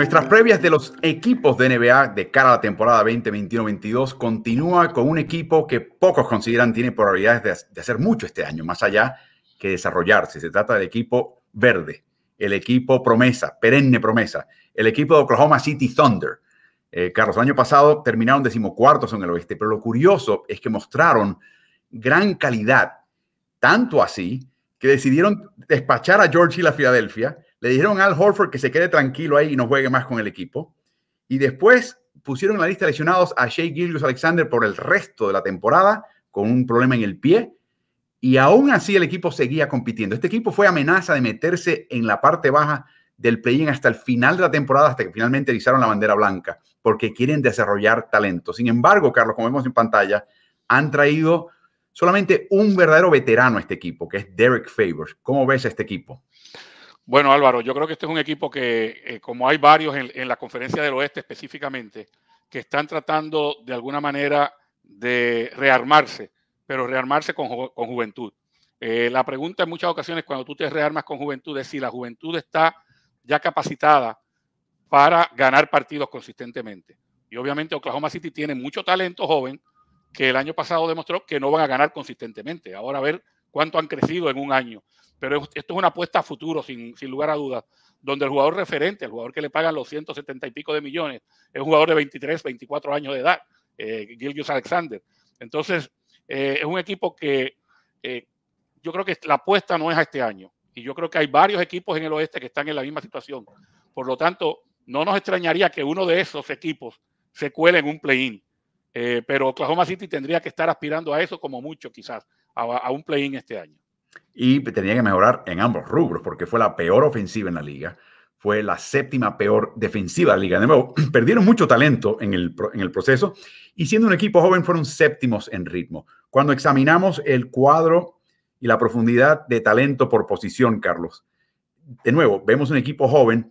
Nuestras previas de los equipos de NBA de cara a la temporada 2021-22 continúa con un equipo que pocos consideran tiene probabilidades de, hacer mucho este año, más allá que desarrollarse. Se trata del equipo verde, el equipo promesa, perenne promesa, el equipo de Oklahoma City Thunder. Eh, Carlos, el año pasado terminaron decimocuartos en el oeste, pero lo curioso es que mostraron gran calidad, tanto así que decidieron despachar a George y la Filadelfia le dijeron a Al Horford que se quede tranquilo ahí y no juegue más con el equipo. Y después pusieron en la lista de lesionados a Shea Gilgus Alexander por el resto de la temporada con un problema en el pie. Y aún así el equipo seguía compitiendo. Este equipo fue amenaza de meterse en la parte baja del play-in hasta el final de la temporada, hasta que finalmente erizaron la bandera blanca, porque quieren desarrollar talento. Sin embargo, Carlos, como vemos en pantalla, han traído solamente un verdadero veterano a este equipo, que es Derek Favors. ¿Cómo ves a este equipo? Bueno, Álvaro, yo creo que este es un equipo que, eh, como hay varios en, la conferencia del oeste específicamente, que están tratando de alguna manera de rearmarse, pero rearmarse con, juventud. Eh, la pregunta en muchas ocasiones cuando tú te rearmas con juventud es si la juventud está ya capacitada para ganar partidos consistentemente. Y obviamente Oklahoma City tiene mucho talento joven que el año pasado demostró que no van a ganar consistentemente. Ahora a ver cuánto han crecido en un año pero esto es una apuesta a futuro, sin, lugar a dudas, donde el jugador referente, el jugador que le pagan los 170 y pico de millones, es un jugador de 23, 24 años de edad, eh, Gilgius Alexander. Entonces, eh, es un equipo que eh, yo creo que la apuesta no es a este año. Y yo creo que hay varios equipos en el oeste que están en la misma situación. Por lo tanto, no nos extrañaría que uno de esos equipos se cuele en un play-in. pero Oklahoma City tendría que estar aspirando a eso como mucho, quizás, a un play-in este año y tenía que mejorar en ambos rubros porque fue la peor ofensiva en la liga, fue la séptima peor defensiva de la liga. De nuevo, perdieron mucho talento en el, en el proceso y siendo un equipo joven fueron séptimos en ritmo. Cuando examinamos el cuadro y la profundidad de talento por posición, Carlos, de nuevo, vemos un equipo joven,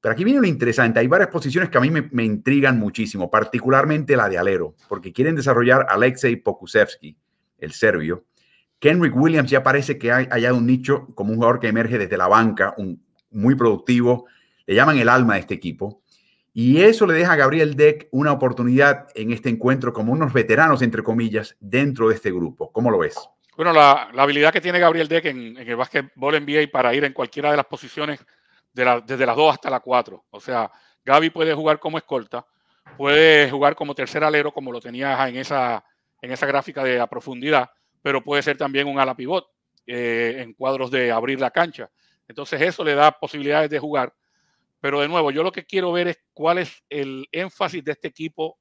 pero aquí viene lo interesante. Hay varias posiciones que a mí me, intrigan muchísimo, particularmente la de alero, porque quieren desarrollar a Alexei Pokusevsky, el serbio, Kenrick Williams ya parece que ha hallado un nicho como un jugador que emerge desde la banca, muy productivo. Le llaman el alma de este equipo. Y eso le deja a Gabriel Deck una oportunidad en este encuentro como unos veteranos, entre comillas, dentro de este grupo. ¿Cómo lo ves? Bueno, la, habilidad que tiene Gabriel Deck en, el básquetbol NBA para ir en cualquiera de las posiciones desde las 2 hasta la 4. O sea, Gaby puede jugar como escolta, puede jugar como tercer alero, como lo tenía en esa, en esa gráfica de la profundidad pero puede ser también un ala pivot eh, en cuadros de abrir la cancha. Entonces eso le da posibilidades de jugar. Pero de nuevo, yo lo que quiero ver es cuál es el énfasis de este equipo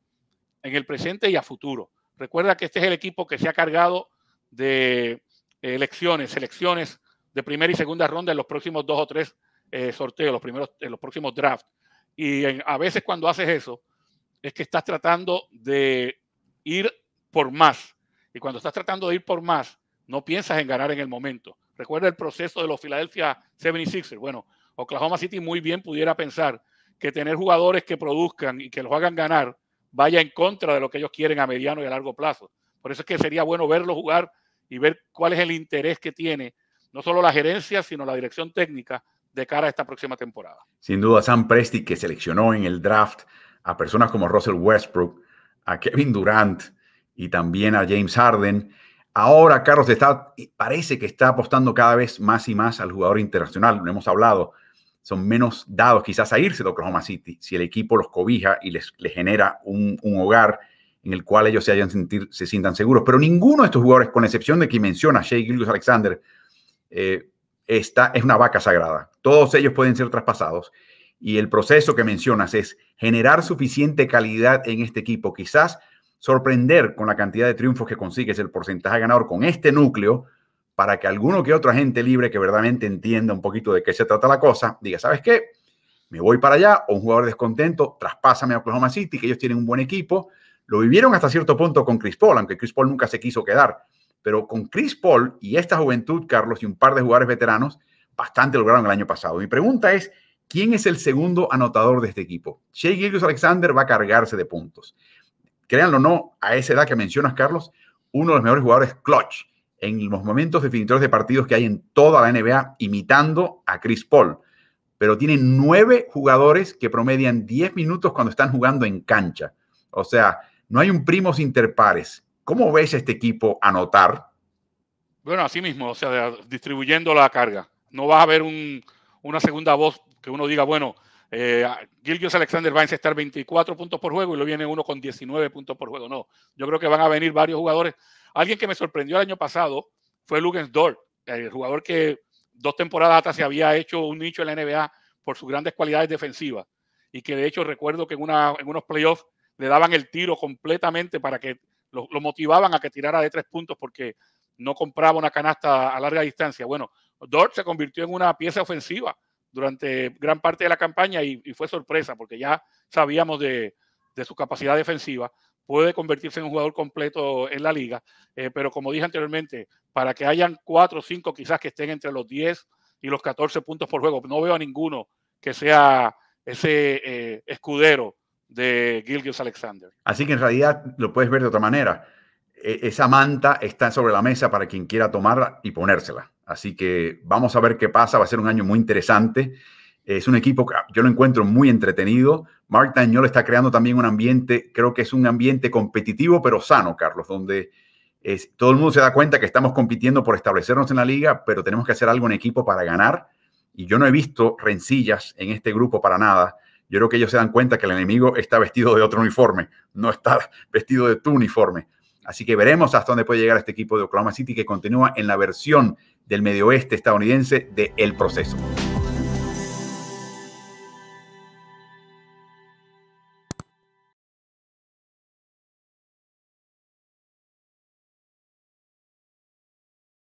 en el presente y a futuro. Recuerda que este es el equipo que se ha cargado de elecciones, selecciones de primera y segunda ronda en los próximos dos o tres eh, sorteos, los primeros, en los próximos drafts. Y a veces cuando haces eso, es que estás tratando de ir por más. Y cuando estás tratando de ir por más, no piensas en ganar en el momento. Recuerda el proceso de los Philadelphia 76ers. Bueno, Oklahoma City muy bien pudiera pensar que tener jugadores que produzcan y que los hagan ganar vaya en contra de lo que ellos quieren a mediano y a largo plazo. Por eso es que sería bueno verlo jugar y ver cuál es el interés que tiene no solo la gerencia, sino la dirección técnica de cara a esta próxima temporada. Sin duda, Sam Presti, que seleccionó en el draft a personas como Russell Westbrook, a Kevin Durant, y también a James Harden. Ahora Carlos está, parece que está apostando cada vez más y más al jugador internacional. Lo hemos hablado. Son menos dados quizás a irse de Oklahoma City si el equipo los cobija y les, genera un, hogar en el cual ellos se, hayan sentir, se sientan seguros. Pero ninguno de estos jugadores, con excepción de quien menciona, Shea Gilgus Alexander, eh, está, es una vaca sagrada. Todos ellos pueden ser traspasados. Y el proceso que mencionas es generar suficiente calidad en este equipo. Quizás sorprender con la cantidad de triunfos que consigues, el porcentaje ganador con este núcleo, para que alguno que otro agente libre que verdaderamente entienda un poquito de qué se trata la cosa, diga, ¿sabes qué? Me voy para allá, o un jugador descontento, traspásame a Oklahoma City, que ellos tienen un buen equipo. Lo vivieron hasta cierto punto con Chris Paul, aunque Chris Paul nunca se quiso quedar. Pero con Chris Paul y esta juventud, Carlos, y un par de jugadores veteranos, bastante lograron el año pasado. Mi pregunta es, ¿quién es el segundo anotador de este equipo? Shea Gilgus Alexander va a cargarse de puntos créanlo o no, a esa edad que mencionas, Carlos, uno de los mejores jugadores clutch en los momentos definitorios de partidos que hay en toda la NBA, imitando a Chris Paul. pero tienen nueve jugadores que promedian 10 minutos cuando están jugando en cancha. O sea, no hay un primos interpares. ¿Cómo ves este equipo anotar? Bueno, así mismo, o sea, distribuyendo la carga. No va a haber una segunda voz que uno diga, bueno, eh, Gilgios Alexander va a encestar 24 puntos por juego y lo viene uno con 19 puntos por juego. No, yo creo que van a venir varios jugadores. Alguien que me sorprendió el año pasado fue Lugens Dort, el jugador que dos temporadas atrás se había hecho un nicho en la NBA por sus grandes cualidades defensivas y que de hecho recuerdo que en, una, en unos playoffs le daban el tiro completamente para que lo, motivaban a que tirara de tres puntos porque no compraba una canasta a larga distancia. Bueno, Dort se convirtió en una pieza ofensiva durante gran parte de la campaña y, fue sorpresa porque ya sabíamos de, su capacidad defensiva. Puede convertirse en un jugador completo en la liga, eh, pero como dije anteriormente, para que hayan cuatro o cinco quizás que estén entre los 10 y los 14 puntos por juego. No veo a ninguno que sea ese eh, escudero de Gilgios Alexander. Así que en realidad lo puedes ver de otra manera. E, esa manta está sobre la mesa para quien quiera tomarla y ponérsela. Así que vamos a ver qué pasa. Va a ser un año muy interesante. Es un equipo que yo lo encuentro muy entretenido. Mark Dañol está creando también un ambiente, creo que es un ambiente competitivo pero sano, Carlos, donde todo el mundo se da cuenta que estamos compitiendo por establecernos en la liga, pero tenemos que hacer algo en equipo para ganar. Y yo no he visto rencillas en este grupo para nada. Yo creo que ellos se dan cuenta que el enemigo está vestido de otro uniforme, no está vestido de tu uniforme. Así que veremos hasta dónde puede llegar este equipo de Oklahoma City que continúa en la versión del medio oeste estadounidense de El Proceso.